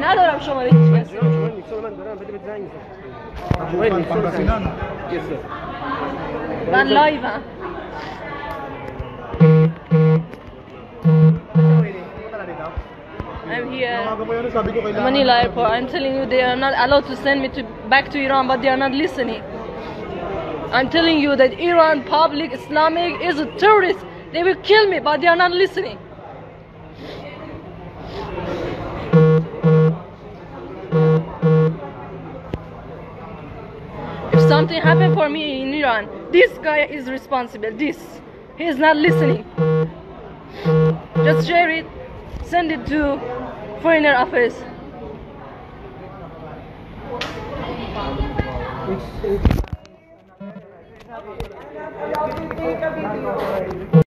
ندارم شماره هیچ کسی جناب شما نیکسون من دارم بده به زنگ بزن شما نیکسون رو زنگ بزن. Yes, sir. من لایوم I'm here Manila airport I'm telling you they are not allowed to send me to back to Iran but they are not listening I'm telling you that Iran public Islamic is a terrorist they will kill me but they are not listening Something happened for me in Iran, this guy is responsible. This. He is not listening. Just share it. Send it to foreigner affairs.